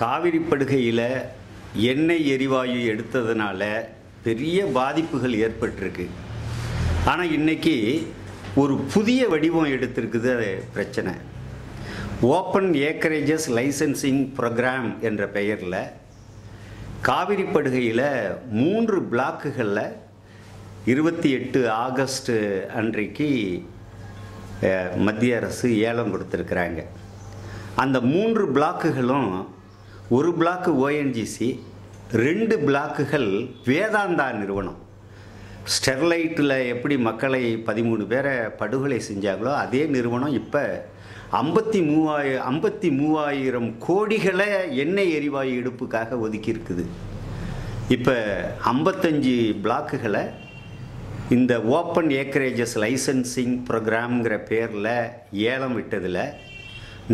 காவிரி படுகையில் எண்ணெய் எரிவாயு எடுத்ததுனால பெரிய பாதிப்புகள் ஏற்பட்டிருக்கு. ஆனால் இன்னைக்கு ஒரு புதிய வடிவம் எடுத்திருக்குது அது பிரச்சனை. ஓப்பன் ஏக்கரேஜஸ் லைசன்சிங் ப்ரோக்ராம் என்ற பெயரில் காவிரி படுகையில் மூன்று பிளாக்குகளில் இருபத்தி எட்டு ஆகஸ்ட் அன்றைக்கு மத்திய அரசு ஏலம் கொடுத்துருக்குறாங்க. அந்த மூன்று பிளாக்குகளும் ஒரு பிளாக்கு ஓஎன்ஜிசி ரெண்டு பிளாக்குகள் வேதாந்தா நிறுவனம். ஸ்டெர்லைட்டில் எப்படி மக்களை பதிமூணு பேரை படுகொலை செஞ்சாங்களோ அதே நிறுவனம் இப்போ ஐம்பத்தி மூவாய ஐம்பத்தி மூவாயிரம் கோடிகளை எண்ணெய் எரிவாயு எடுப்புக்காக ஒதுக்கியிருக்குது. இப்போ ஐம்பத்தஞ்சு பிளாக்குகளை இந்த ஓப்பன் ஏக்கரேஜஸ் லைசன்சிங் ப்ரோக்ராம்ங்கிற பேரில் ஏலம் விட்டதில்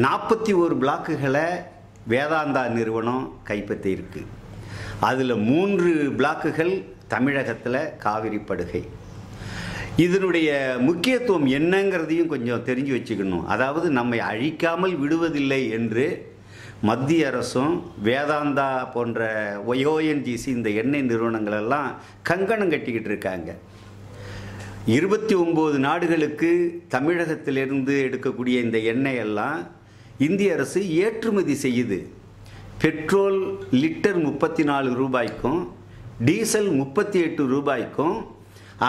நாற்பத்தி ஒரு பிளாக்குகளை வேதாந்தா நிறுவனம் கைப்பற்றியிருக்கு. அதில் மூன்று பிளாக்குகள் தமிழகத்தில் காவிரி படுகை. இதனுடைய முக்கியத்துவம் என்னங்கிறதையும் கொஞ்சம் தெரிஞ்சு வச்சுக்கணும். அதாவது நம்மை அழிக்காமல் விடுவதில்லை என்று மத்திய அரசும் வேதாந்தா போன்ற ஒயோஎன்ஜிசி இந்த எண்ணெய் நிறுவனங்களெல்லாம் கங்கணம் கட்டிக்கிட்டு இருக்காங்க. இருபத்தி ஒம்பது நாடுகளுக்கு தமிழகத்திலிருந்து எடுக்கக்கூடிய இந்த எண்ணெய் எல்லாம் இந்திய அரசு ஏற்றுமதி செய்யுது. பெட்ரோல் லிட்டர் முப்பத்தி நாலு ரூபாய்க்கும் டீசல் முப்பத்தி எட்டு ரூபாய்க்கும்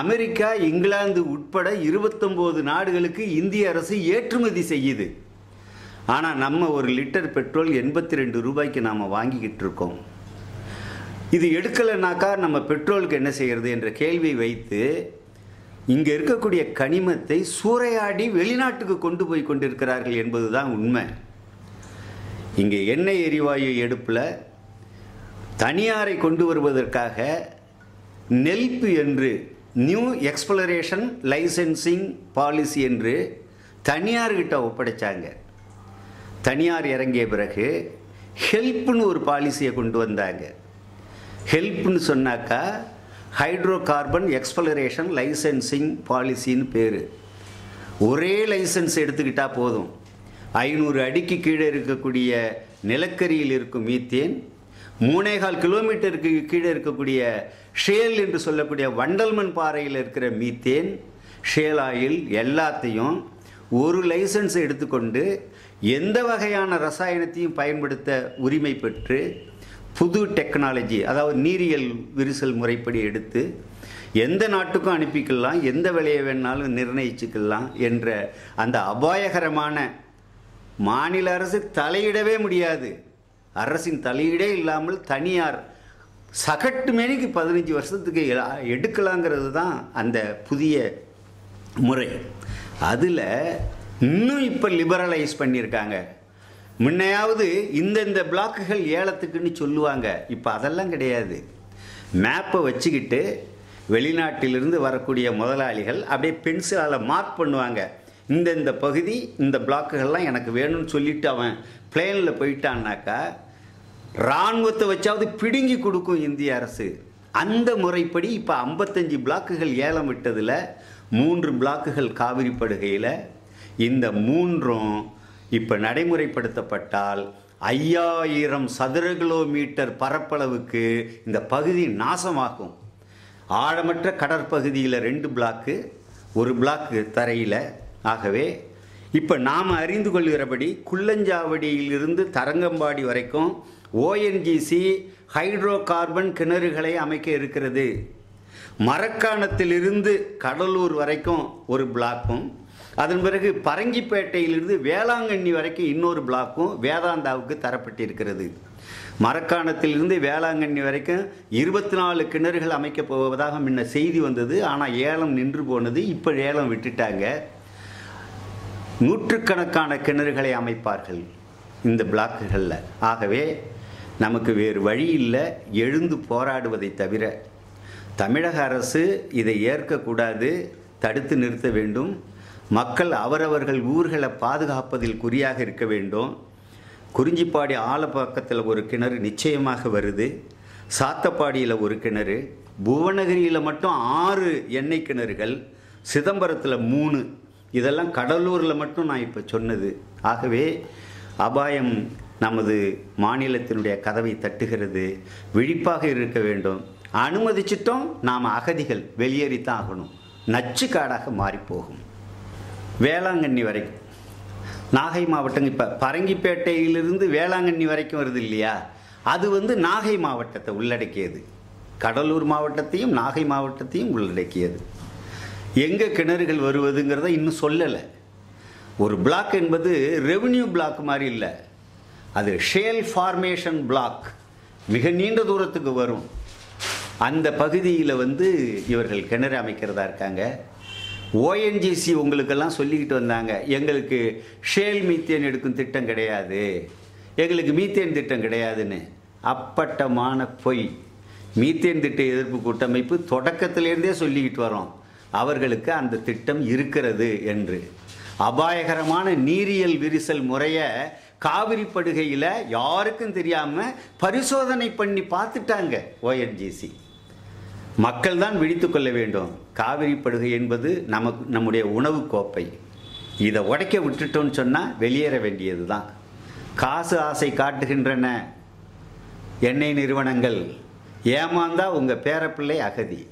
அமெரிக்கா இங்கிலாந்து உட்பட இருபத்தொம்போது நாடுகளுக்கு இந்திய அரசு ஏற்றுமதி செய்யுது. ஆனால் நம்ம ஒரு லிட்டர் பெட்ரோல் எண்பத்தி ரெண்டு ரூபாய்க்கு நாம் வாங்கிக்கிட்டு இருக்கோம். இது எடுக்கலைனாக்கா நம்ம பெட்ரோலுக்கு என்ன செய்கிறது என்ற கேள்வியை வைத்து இங்கே இருக்கக்கூடிய கனிமத்தை சூறையாடி வெளிநாட்டுக்கு கொண்டு போய் கொண்டிருக்கிறார்கள் என்பதுதான் உண்மை. இங்கே எண்ணெய் எரிவாயு எடுப்பில் தனியாரை கொண்டு வருவதற்காக நெல்ப் என்று நியூ எக்ஸ்ப்ளரேஷன் லைசன்சிங் பாலிசி என்று தனியார்கிட்ட ஒப்படைச்சாங்க. தனியார் இறங்கிய பிறகு ஹெல்ப்னு ஒரு பாலிசியை கொண்டு வந்தாங்க. ஹெல்ப்னு சொன்னாக்கா ஹைட்ரோ கார்பன் எக்ஸ்ப்ளரேஷன் லைசன்சிங் பாலிசின்னு பேர். ஒரே லைசன்ஸ் எடுத்துக்கிட்டால் போதும். ஐநூறு அடிக்கு கீழே இருக்கக்கூடிய நிலக்கரியில் இருக்கும் மீத்தேன் மூணேகால் கிலோமீட்டருக்கு கீழே இருக்கக்கூடிய ஷேல் என்று சொல்லக்கூடிய வண்டல்மண் பாறையில் இருக்கிற மீத்தேன் ஷேல் ஆயில் எல்லாத்தையும் ஒரு லைசன்ஸ் எடுத்துக்கொண்டு எந்த வகையான ரசாயனத்தையும் பயன்படுத்த உரிமை பெற்று புது டெக்னாலஜி அதாவது நீரியல் விரிசல் முறைப்படி எடுத்து எந்த நாட்டுக்கும் அனுப்பிக்கலாம் எந்த விலையை வேணாலும் நிர்ணயிச்சுக்கலாம் என்ற அந்த அபாயகரமான மாநில அரசு தலையிடவே முடியாது. அரசின் தலையீடே இல்லாமல் தனியார் சகட்டு மேனிக்கு பதினஞ்சு வருஷத்துக்கு எடுக்கலாங்கிறது தான் அந்த புதிய முறை. அதில் இன்னும் இப்போ லிபரலைஸ் பண்ணியிருக்காங்க. முன்னையாவது இந்தந்த பிளாக்குகள் ஏலத்துக்குன்னு சொல்லுவாங்க. இப்போ அதெல்லாம் கிடையாது. மேப்பை வச்சுக்கிட்டு வெளிநாட்டிலிருந்து வரக்கூடிய முதலாளிகள் அப்படியே பென்சிலால் மார்க் பண்ணுவாங்க. இந்த இந்த பகுதி இந்த பிளாக்குகள்லாம் எனக்கு வேணும்னு சொல்லிட்டு அவன் பிளேனில் போயிட்டான்னாக்கா இராணுவத்தை வச்சாவது பிடுங்கி கொடுக்கும் இந்திய அரசு. அந்த முறைப்படி இப்போ ஐம்பத்தஞ்சு பிளாக்குகள் ஏலம் விட்டதில் மூன்று பிளாக்குகள் காவிரி படுகையில் இந்த மூன்றும் இப்போ நடைமுறைப்படுத்தப்பட்டால் ஐயாயிரம் சதுர கிலோமீட்டர் பரப்பளவுக்கு இந்த பகுதி நாசமாகும். ஆழமற்ற கடற்பகுதியில் ரெண்டு பிளாக்கு ஒரு பிளாக்கு தரையில். ஆகவே இப்போ நாம் அறிந்து கொள்கிறபடி குள்ளஞ்சாவடியிலிருந்து தரங்கம்பாடி வரைக்கும் ஓஎன்ஜிசி ஹைட்ரோ கார்பன் கிணறுகளை அமைக்க இருக்கிறது. மரக்காணத்திலிருந்து கடலூர் வரைக்கும் ஒரு பிளாக்கும் அதன் பிறகு பரங்கிப்பேட்டையிலிருந்து வேளாங்கண்ணி வரைக்கும் இன்னொரு பிளாக்கும் வேதாந்தாவுக்கு தரப்பட்டிருக்கிறது. மரக்காணத்திலிருந்து வேளாங்கண்ணி வரைக்கும் இருபத்தி நாலு கிணறுகள் அமைக்கப் போவதாக முன்ன செய்தி வந்தது. ஆனால் ஏலம் நின்று போனது. இப்போ ஏலம் விட்டுட்டாங்க. நூற்றுக்கணக்கான கிணறுகளை அமைப்பார்கள் இந்த பிளாக்குகளில். ஆகவே நமக்கு வேறு வழி இல்லை. எழுந்து போராடுவதை தவிர தமிழக அரசு இதை ஏற்கக்கூடாது. தடுத்து நிறுத்த வேண்டும். மக்கள் அவரவர்கள் ஊர்களை பாதுகாப்பதில் குறியாக இருக்க வேண்டும். குறிஞ்சிப்பாடி ஆலப்பாக்கத்தில் ஒரு கிணறு நிச்சயமாக வருது. சாத்தப்பாடியில் ஒரு கிணறு. புவனகிரியில் மட்டும் ஆறு எண்ணெய் கிணறுகள். சிதம்பரத்தில் மூணு. இதெல்லாம் கடலூரில் மட்டும் நான் இப்போ சொன்னது. ஆகவே அபாயம் நமது மாநிலத்தினுடைய கதவை தட்டுகிறது. விழிப்பாக இருக்க வேண்டும். அனுமதிச்சிட்டோம் நாம் அகதிகள் வெளியேறித்தான் ஆகணும். நச்சு காடாக மாறிப்போகும். வேளாங்கண்ணி வரைக்கும். நாகை மாவட்டம் இப்போ பரங்கிப்பேட்டையிலிருந்து வேளாங்கண்ணி வரைக்கும் வருது இல்லையா? அது வந்து நாகை மாவட்டத்தை உள்ளடக்கியது. கடலூர் மாவட்டத்தையும் நாகை மாவட்டத்தையும் உள்ளடக்கியது. எங்கே கிணறுகள் வருவதுங்கிறத இன்னும் சொல்லலை. ஒரு பிளாக் என்பது ரெவன்யூ பிளாக் மாதிரி இல்லை. அது ஷேல் ஃபார்மேஷன் பிளாக் மிக நீண்ட தூரத்துக்கு வரும். அந்த பகுதியில் வந்து இவர்கள் கிணறு அமைக்கிறதா இருக்காங்க. ஓஎன்ஜிசி உங்களுக்கெல்லாம் சொல்லிக்கிட்டு வந்தாங்க எங்களுக்கு ஷேல் மீத்தேன் எடுக்கும் திட்டம் கிடையாது எங்களுக்கு மீத்தேன் திட்டம் கிடையாதுன்னு. அப்பட்டமான பொய். மீத்தேன் திட்ட எதிர்ப்பு கூட்டமைப்பு தொடக்கத்திலேருந்தே சொல்லிக்கிட்டு வரோம் அவர்களுக்கு அந்த திட்டம் இருக்கிறது என்று. அபாயகரமான நீரியல் விரிசல் முறையை காவிரி படுகையில் யாருக்கும் தெரியாமல் பரிசோதனை பண்ணி பார்த்துட்டாங்க ஓஎன்ஜிசி மக்கள் தான் விழித்து கொள்ள வேண்டும். காவிரி படுகை என்பது நமக்கு நம்முடைய உணவு கோப்பை. இதை உடைக்க விட்டுட்டோன்னு சொன்னால் வெளியேற வேண்டியது தான் காசு ஆசை காட்டுகின்றன. எண்ணெய் நிறுவனங்கள். ஏமாந்தா உங்கள் பேரப்பிள்ளை அகதி.